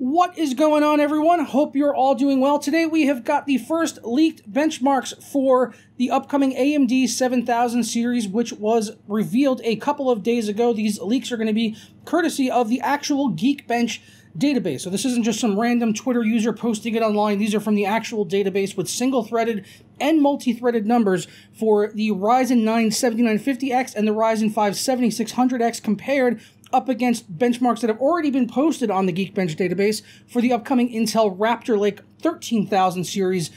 What is going on, everyone? Hope you're all doing well. Today we have got the first leaked benchmarks for the upcoming AMD 7000 series, which was revealed a couple of days ago. These leaks are going to be courtesy of the actual Geekbench database. So this isn't just some random Twitter user posting it online. These are from the actual database with single-threaded and multi-threaded numbers for the Ryzen 9 7950X and the Ryzen 5 7600X compared up against benchmarks that have already been posted on the Geekbench database for the upcoming Intel Raptor Lake 13000 series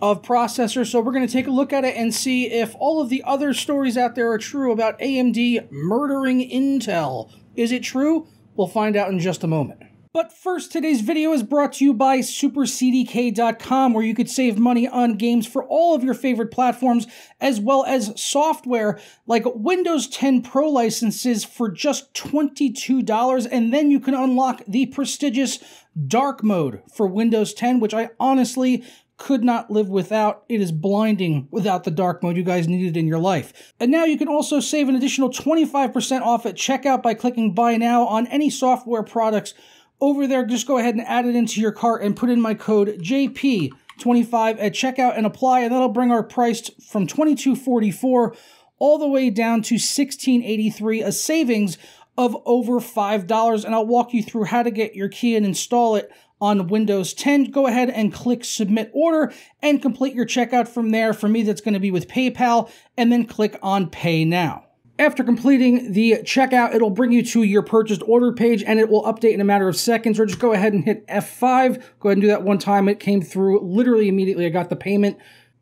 of processors. So we're going to take a look at it and see if all of the other stories out there are true about AMD murdering Intel. Is it true? We'll find out in just a moment. But first, today's video is brought to you by SuperCDK.com, where you could save money on games for all of your favorite platforms, as well as software like Windows 10 Pro licenses for just $22, and then you can unlock the prestigious Dark Mode for Windows 10, which I honestly could not live without. It is blinding without the dark mode you guys needed in your life. And now you can also save an additional 25% off at checkout by clicking buy now on any software products over there, just go ahead and add it into your cart and put in my code JP25 at checkout and apply, and that'll bring our price from $22.44 all the way down to $16.83, a savings of over $5. And I'll walk you through how to get your key and install it on Windows 10. Go ahead and click Submit Order and complete your checkout from there. For me, that's going to be with PayPal, and then click on Pay Now. After completing the checkout, it'll bring you to your purchased order page and it will update in a matter of seconds or just go ahead and hit F5. Go ahead and do that one time. It came through literally immediately. I got the payment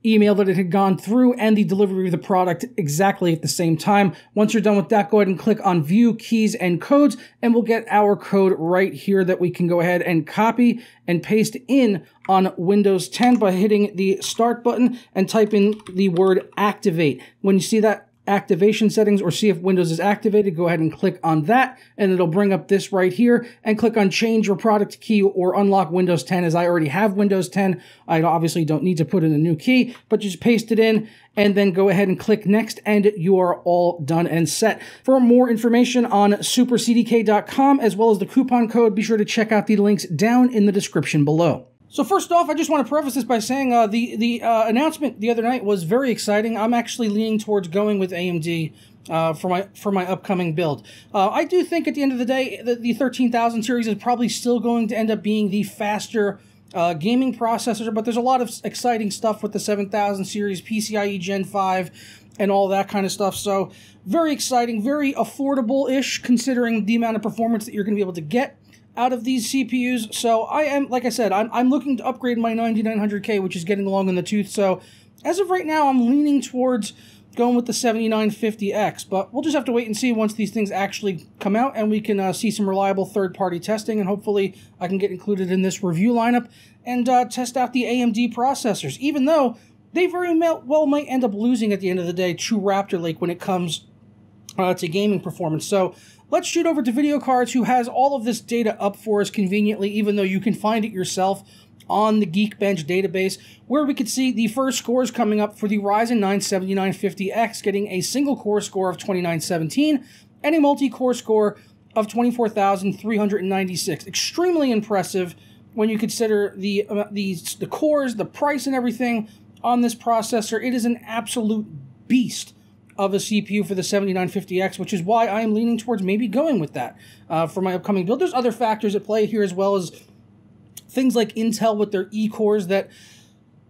email that it had gone through and the delivery of the product exactly at the same time. Once you're done with that, go ahead and click on view keys and codes and we'll get our code right here that we can go ahead and copy and paste in on Windows 10 by hitting the start button and typing the word activate. When you see that activation settings or see if Windows is activated, go ahead and click on that and it'll bring up this right here and click on change your product key or unlock Windows 10 as I already have Windows 10. I obviously don't need to put in a new key, but just paste it in and then go ahead and click next and you are all done and set. For more information on supercdk.com as well as the coupon code, be sure to check out the links down in the description below. So first off, I just want to preface this by saying uh, the the uh, announcement the other night was very exciting. I'm actually leaning towards going with AMD uh, for my for my upcoming build. Uh, I do think at the end of the day, the, the 13000 series is probably still going to end up being the faster uh, gaming processor, but there's a lot of exciting stuff with the 7000 series, PCIe Gen 5, and all that kind of stuff. So very exciting, very affordable-ish considering the amount of performance that you're going to be able to get out of these CPUs. So I am, like I said, I'm, I'm looking to upgrade my 9900K, which is getting along in the tooth. So as of right now, I'm leaning towards going with the 7950X, but we'll just have to wait and see once these things actually come out and we can uh, see some reliable third-party testing and hopefully I can get included in this review lineup and uh, test out the AMD processors, even though they very well might end up losing at the end of the day to Raptor Lake when it comes uh, to gaming performance. So Let's shoot over to VideoCardz, who has all of this data up for us conveniently, even though you can find it yourself on the Geekbench database, where we could see the first scores coming up for the Ryzen 9 7950X, getting a single core score of 2917 and a multi core score of 24,396. Extremely impressive when you consider the, uh, the, the cores, the price, and everything on this processor. It is an absolute beast of a CPU for the 7950X, which is why I am leaning towards maybe going with that uh, for my upcoming build. There's other factors at play here as well as things like Intel with their E cores that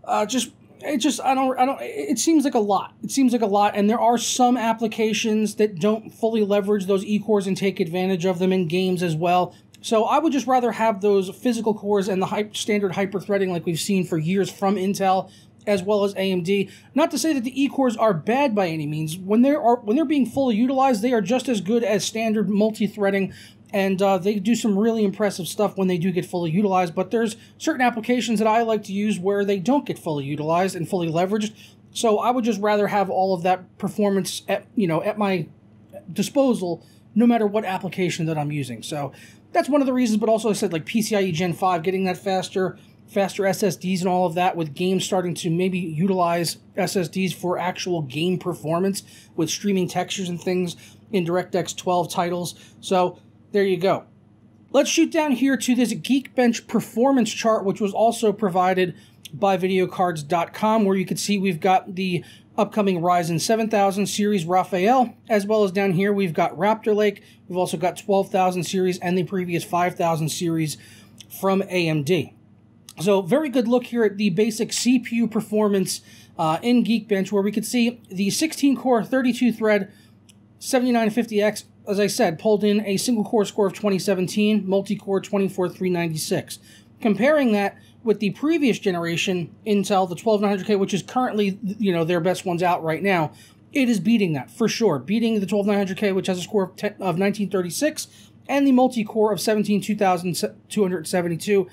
uh, just it just I don't I don't it seems like a lot. It seems like a lot, and there are some applications that don't fully leverage those E cores and take advantage of them in games as well. So I would just rather have those physical cores and the standard hyper threading like we've seen for years from Intel as well as AMD. Not to say that the E-cores are bad by any means. When they are when they're being fully utilized, they are just as good as standard multi-threading and uh, they do some really impressive stuff when they do get fully utilized. But there's certain applications that I like to use where they don't get fully utilized and fully leveraged. So I would just rather have all of that performance at you know at my disposal, no matter what application that I'm using. So that's one of the reasons. But also I said like PCIe Gen 5, getting that faster faster SSDs and all of that, with games starting to maybe utilize SSDs for actual game performance with streaming textures and things in DirectX 12 titles. So there you go. Let's shoot down here to this Geekbench performance chart, which was also provided by videocardz.com, where you can see we've got the upcoming Ryzen 7000 series Raphael, as well as down here we've got Raptor Lake. We've also got 12,000 series and the previous 5,000 series from AMD. So very good look here at the basic CPU performance uh, in Geekbench, where we could see the 16-core, 32-thread 7950X, as I said, pulled in a single-core score of 2017, multi-core 24396. Comparing that with the previous generation Intel, the 12900K, which is currently you know their best ones out right now, it is beating that for sure, beating the 12900K, which has a score of, 10, of 1936, and the multi-core of 172272,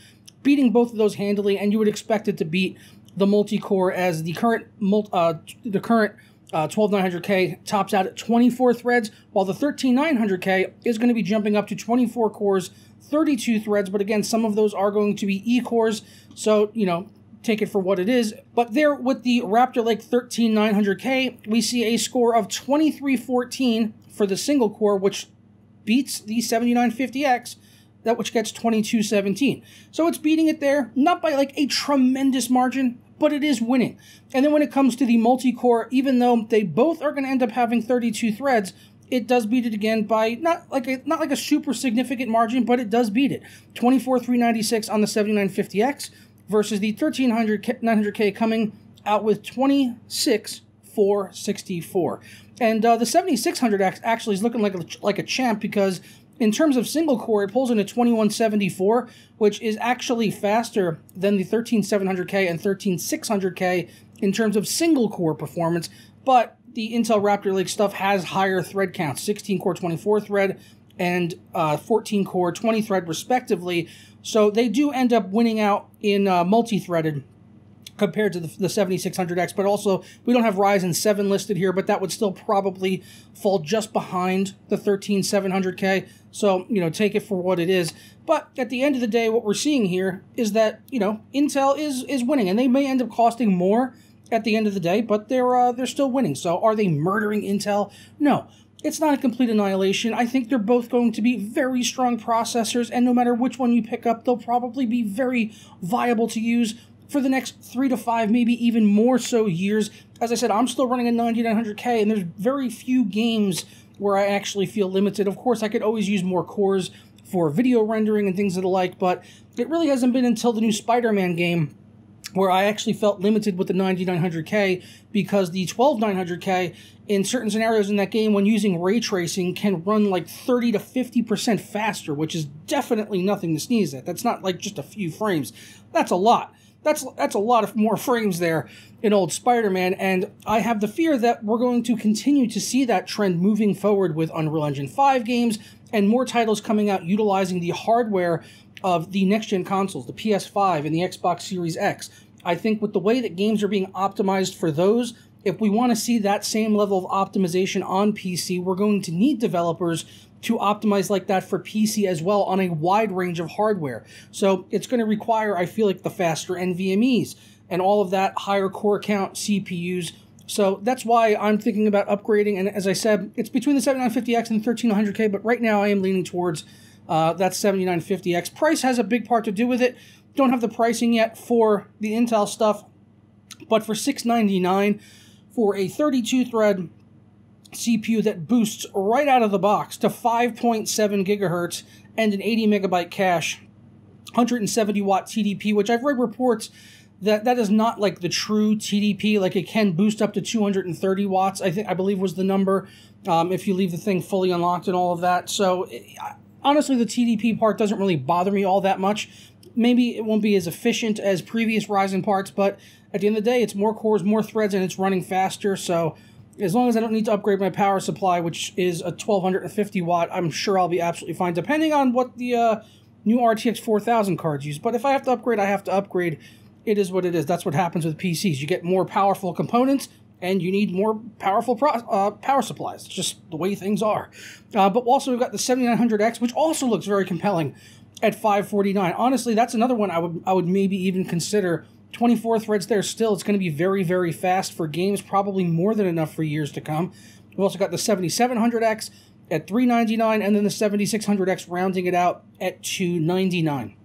beating both of those handily, and you would expect it to beat the multi-core as the current uh, the current uh, 12900K tops out at 24 threads, while the 13900K is going to be jumping up to 24 cores 32 threads, but again, some of those are going to be E-cores, so, you know, take it for what it is. But there with the Raptor Lake 13900K, we see a score of 2314 for the single core, which beats the 7950X, that which gets 2217. So it's beating it there, not by like a tremendous margin, but it is winning. And then when it comes to the multi-core, even though they both are going to end up having 32 threads, it does beat it again by not like a not like a super significant margin, but it does beat it. 24,396 on the 7950X versus the 1300 900K coming out with 26,464. And uh, the 7600X actually is looking like a, like a champ because in terms of single core, it pulls in a 2174, which is actually faster than the 13700K and 13600K in terms of single core performance. But the Intel Raptor Lake stuff has higher thread counts 16 core, 24 thread, and uh, 14 core, 20 thread, respectively. So they do end up winning out in uh, multi threaded compared to the, the 7600X. But also, we don't have Ryzen 7 listed here, but that would still probably fall just behind the 13700K. So, you know, take it for what it is. But at the end of the day, what we're seeing here is that, you know, Intel is, is winning, and they may end up costing more at the end of the day, but they're uh, they're still winning. So are they murdering Intel? No. It's not a complete annihilation. I think they're both going to be very strong processors, and no matter which one you pick up, they'll probably be very viable to use for the next three to five, maybe even more so years. As I said, I'm still running a 9900K, and there's very few games where I actually feel limited. Of course, I could always use more cores for video rendering and things of the like, but it really hasn't been until the new Spider Man game where I actually felt limited with the 9900K because the 12900K in certain scenarios in that game when using ray tracing can run like 30 to 50% faster, which is definitely nothing to sneeze at. That's not like just a few frames. That's a lot. That's that's a lot of more frames there in old Spider-Man and I have the fear that we're going to continue to see that trend moving forward with Unreal Engine 5 games and more titles coming out utilizing the hardware of the next gen consoles, the PS5 and the Xbox Series X. I think with the way that games are being optimized for those, if we want to see that same level of optimization on PC, we're going to need developers to optimize like that for PC as well on a wide range of hardware. So it's going to require, I feel like, the faster NVMEs and all of that higher core count CPUs. So that's why I'm thinking about upgrading. And as I said, it's between the 7950X and 1300K, but right now I am leaning towards uh, that 7950X. Price has a big part to do with it. Don't have the pricing yet for the Intel stuff, but for 699 for a 32 thread CPU that boosts right out of the box to 5.7 gigahertz and an 80 megabyte cache, 170 watt TDP, which I've read reports that that is not like the true TDP. Like it can boost up to 230 watts. I think I believe was the number um, if you leave the thing fully unlocked and all of that. So honestly, the TDP part doesn't really bother me all that much maybe it won't be as efficient as previous Ryzen parts, but at the end of the day, it's more cores, more threads, and it's running faster. So as long as I don't need to upgrade my power supply, which is a 1250 watt, I'm sure I'll be absolutely fine, depending on what the uh, new RTX 4000 cards use. But if I have to upgrade, I have to upgrade. It is what it is. That's what happens with PCs. You get more powerful components, and you need more powerful uh, power supplies. It's just the way things are. Uh, but also, we've got the 7900X, which also looks very compelling at 549. Honestly, that's another one I would I would maybe even consider. 24 threads there still. It's going to be very very fast for games, probably more than enough for years to come. We've also got the 7700X at 399 and then the 7600X rounding it out at 299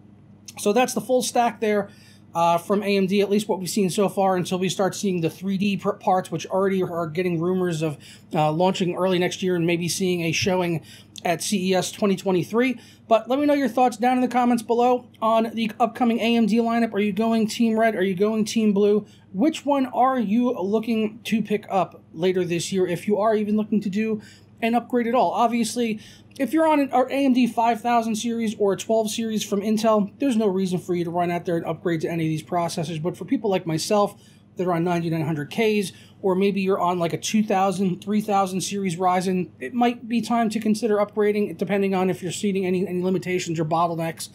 so that's the full stack there uh, from AMD, at least what we've seen so far, until we start seeing the 3D parts, which already are getting rumors of uh, launching early next year and maybe seeing a showing at CES 2023. But let me know your thoughts down in the comments below on the upcoming AMD lineup. Are you going Team Red? Are you going Team Blue? Which one are you looking to pick up later this year if you are even looking to do an upgrade at all? Obviously, if you're on an AMD 5000 series or a 12 series from Intel, there's no reason for you to run out there and upgrade to any of these processors. But for people like myself that are on 9900Ks, or maybe you're on like a 2000, 3000 series Ryzen, it might be time to consider upgrading, depending on if you're seeing any, any limitations or bottlenecks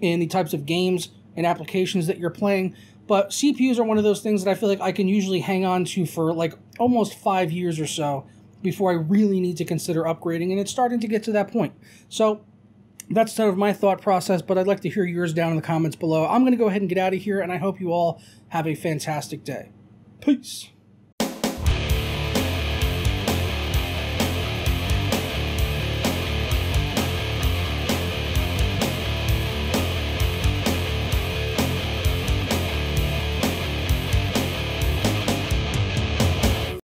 in the types of games and applications that you're playing. But CPUs are one of those things that I feel like I can usually hang on to for like almost five years or so before I really need to consider upgrading, and it's starting to get to that point. So that's sort of my thought process, but I'd like to hear yours down in the comments below. I'm going to go ahead and get out of here, and I hope you all have a fantastic day. Peace.